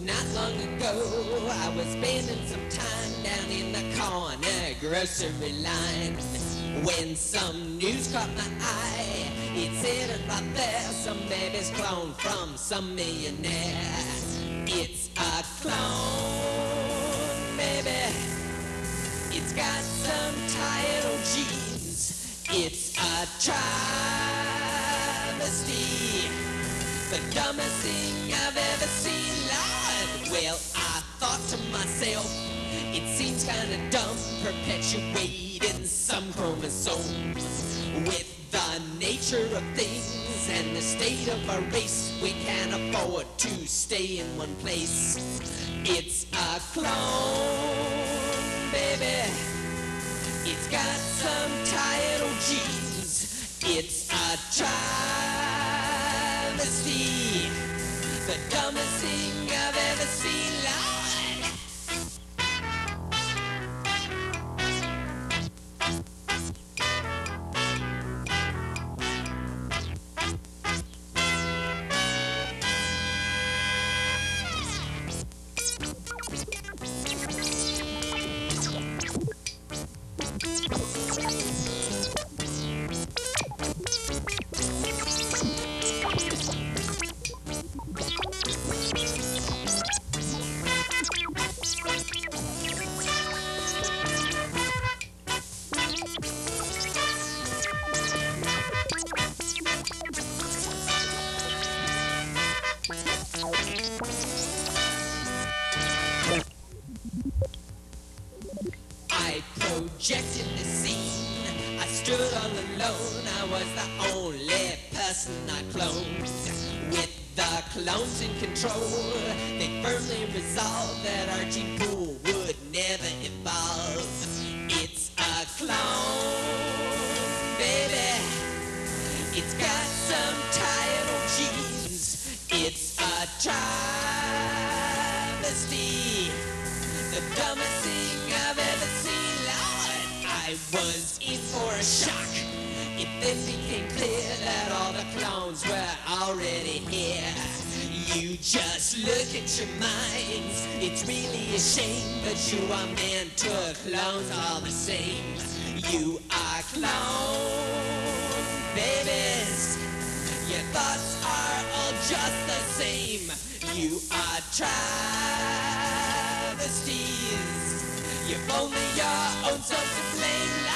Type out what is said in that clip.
not long ago. I was spending some time down in the corner grocery line when some news caught my eye. It said right there, some baby's clone from some millionaire. It's a clone, baby. It's got some title genes. It's a travesty. The dumbest thing I've ever seen. Well, I thought to myself, it seems kinda dumb, perpetuating some chromosomes. With the nature of things and the state of our race, we can't afford to stay in one place. It's a clone, baby. It's got some title genes. It's a travesty. The dumbest thing I've ever seen, projected the scene. I stood all alone. I was the only person I cloned. With the clones in control, they firmly resolved that gene pool would never evolve. It's a clone, baby. It's got some title genes. It's a travesty. The dumbest I was in for a shock. It then became clear that all the clones were already here. You just look at your minds. It's really a shame, but you are meant to clones all the same. You are clone babies. Your thoughts are all just the same. You are travesties. You've only your own self